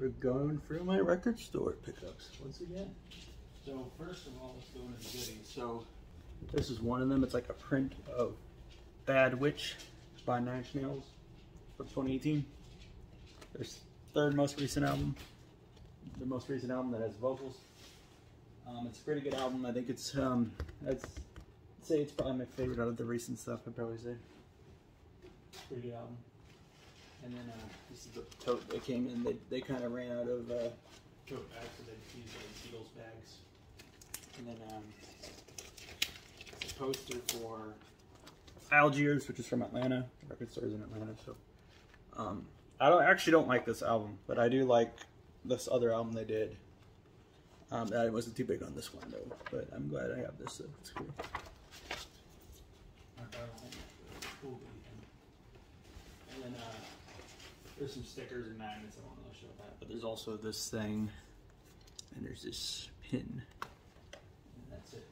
We're going through my record store pickups once again. So first of all, let's go into the goodies. So this is one of them. It's like a print of Bad Witch by Nine Inch Nails from 2018. Their third most recent album. The most recent album that has vocals. Um, it's a pretty good album. I think it's um, I'd say it's probably my favorite out of the recent stuff. I'd probably say. Pretty good album. And then uh, this is the tote they came in. They, they kind of ran out of uh, tote bags, so they used like Beatles bags. And then um, it's a poster for Algiers, which is from Atlanta. The record store's in Atlanta, so um, I don't actually don't like this album, but I do like this other album they did. Um, I wasn't too big on this one though, but I'm glad I have this. So it's cool. And then uh, there's some stickers and magnets. I want to show that, but there's also this thing, and there's this pin. And that's it.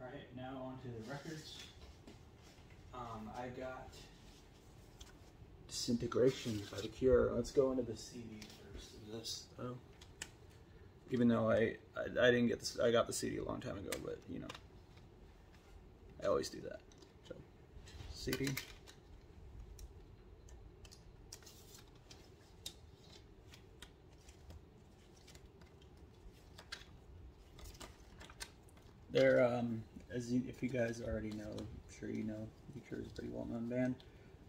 All right, now on to the records. Um, I got Disintegration by The Cure. Let's go into the CD first. This, oh. Even though I, I, I didn't get this, I got the CD a long time ago, but you know, I always do that. So, CD. They're, um, as you, if you guys already know, I'm sure you know, Cure is a pretty well-known band.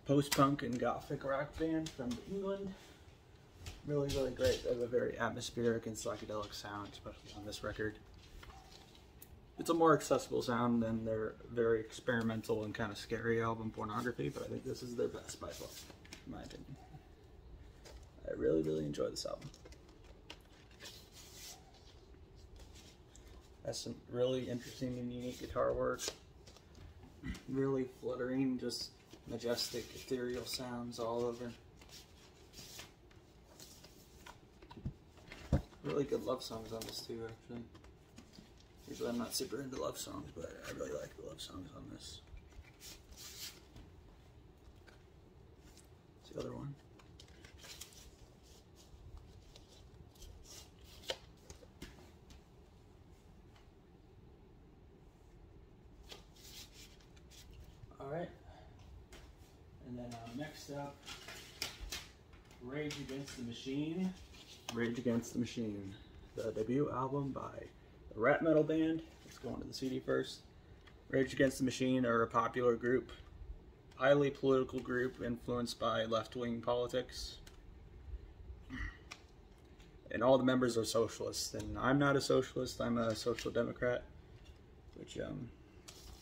Post-punk and gothic rock band from England. Really, really great. They have a very atmospheric and psychedelic sound, especially on this record. It's a more accessible sound than their very experimental and kind of scary album, Pornography, but I think this is their best by far, in my opinion. I really, really enjoy this album. Has some really interesting and unique guitar work. Really fluttering, just majestic, ethereal sounds all over. Really good love songs on this too, actually. Usually I'm not super into love songs, but I really like the love songs on this. What's the other one? Alright. And then uh, next up, Rage Against the Machine. Rage Against the Machine, the debut album by the rap metal band. Let's go on to the CD first. Rage Against the Machine are a popular group, highly political group influenced by left-wing politics. And all the members are socialists, and I'm not a socialist, I'm a social democrat, which um,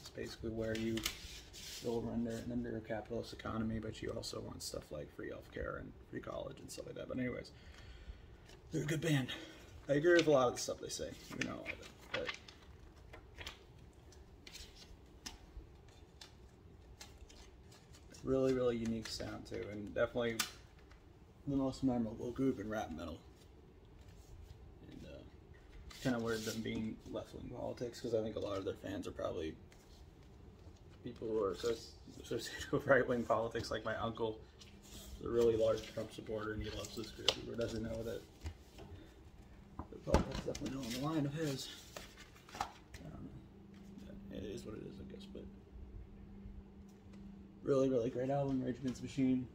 is basically where you go under, under a capitalist economy, but you also want stuff like free healthcare and free college and stuff like that. But anyways, they're a good band. I agree with a lot of the stuff they say, you know, all of it. But really, really unique sound too, and definitely the most memorable group in rap metal. And uh, kind of weird them being left-wing politics because I think a lot of their fans are probably people who are associated with right-wing politics, like my uncle, a really large Trump supporter, and he loves this group. Who doesn't know that definitely not on the line of his. Um, it is what it is, I guess. But really, really great album, Rage Against the Machine.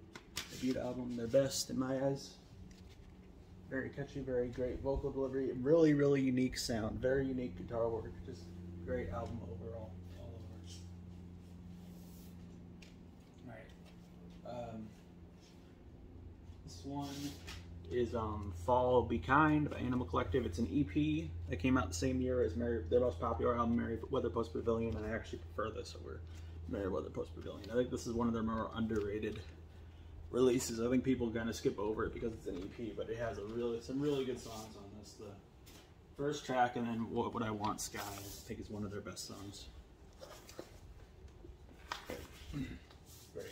Debut album, their best in my eyes. Very catchy, very great vocal delivery, really, really unique sound, very unique guitar work. Just great album overall, all over. All right. Um, this one is um, Fall Be Kind by Animal Collective. It's an EP that came out the same year as Mary, their most popular album, Merriweather Post Pavilion, and I actually prefer this over Merriweather Post Pavilion. I think this is one of their more underrated releases. I think people kind of skip over it because it's an EP, but it has a really some really good songs on this. The first track and then What Would I Want Sky, I think is one of their best songs. Yeah,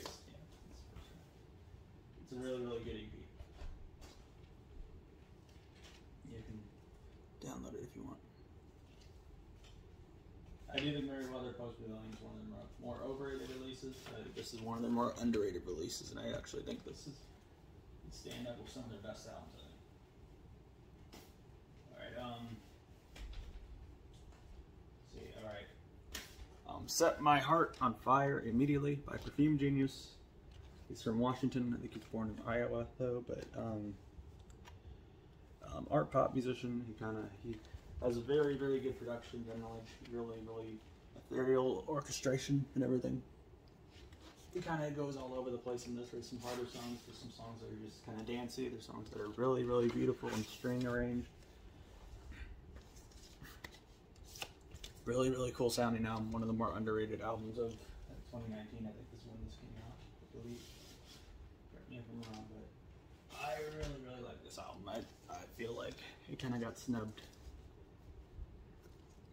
it's a really, really good EP. You can download it if you want. I do think Merriweather Post Pavilion is one of the more, more overrated releases. I think this is one of the more underrated releases, and I actually think this is stand up with some of their best albums. I think. All right. Um. see. All right. Um, Set My Heart on Fire Immediately by Perfume Genius. He's from Washington. I think he's born in Iowa, though. But um, um, art pop musician. He kind of he has a very very good production generally. Really really ethereal orchestration and everything. It kind of goes all over the place in this. There's some harder songs. There's some songs that are just kind of dancey. There's songs that are really really beautiful and string arranged. Really really cool sounding album. One of the more underrated albums of 2019. I think this one this came out. I believe. Correct me if I'm wrong, but I really really like this album. I I feel like it kind of got snubbed.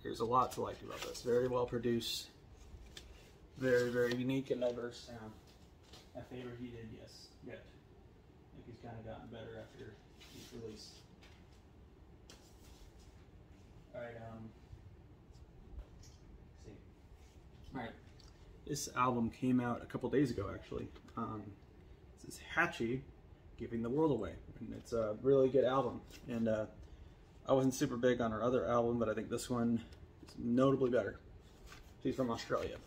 There's a lot to like about this. Very well produced. Very, very unique and diverse sound. My favorite he did, yes, yet. I think he's kind of gotten better after each release. Alright, um. see. Alright. This album came out a couple days ago, actually. Um, this is Hatchie Giving the World Away. And it's a really good album. And uh, I wasn't super big on her other album, but I think this one is notably better. She's from Australia.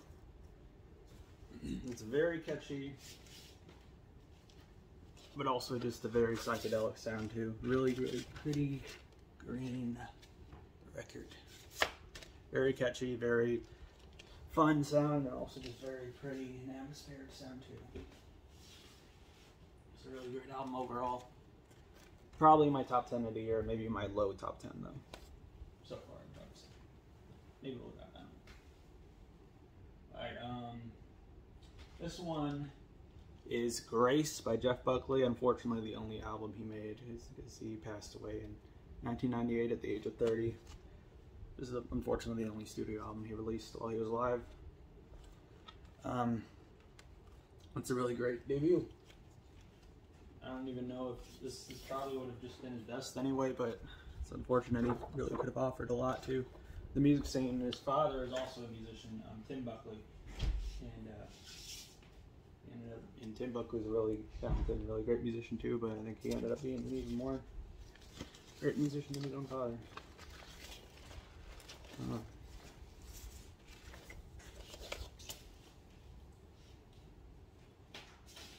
It's very catchy, but also just a very psychedelic sound too. Really, really pretty green record. Very catchy, very fun sound, and also just very pretty and atmospheric sound too. It's a really great album overall. Probably my top 10 of the year, maybe my low top 10 though. So far. Maybe we'll drop down. Alright, um, this one is Grace by Jeff Buckley. Unfortunately, the only album he made is he passed away in 1998 at the age of 30. This is unfortunately the only studio album he released while he was alive. Um, it's a really great debut. I don't even know if this, this probably would have just been his best anyway, but it's unfortunate. He really could have offered a lot to the music scene. His father is also a musician, um, Tim Buckley, and uh, ended up, and Tim Buckley's a really talented really great musician too. But I think he ended up being an even more great musician than his own father.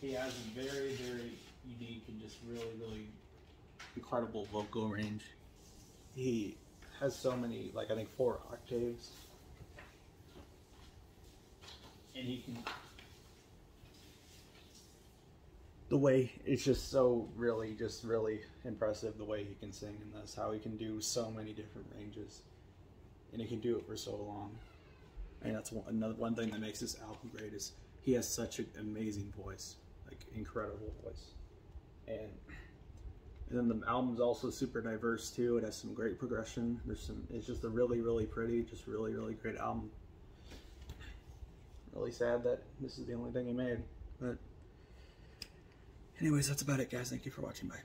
He has a very, very unique and just really, really incredible vocal range. He has so many, like I think four octaves, and he can. The way it's just so really, just really impressive the way he can sing in this. How he can do so many different ranges, and he can do it for so long. And that's one, another one thing that makes this album great is he has such an amazing voice, like incredible voice and and then the album's also super diverse too. It has some great progression. There's some. It's just a really, really pretty, just really, really great album. Really sad that this is the only thing he made. But anyways, that's about it, guys. Thank you for watching. Bye.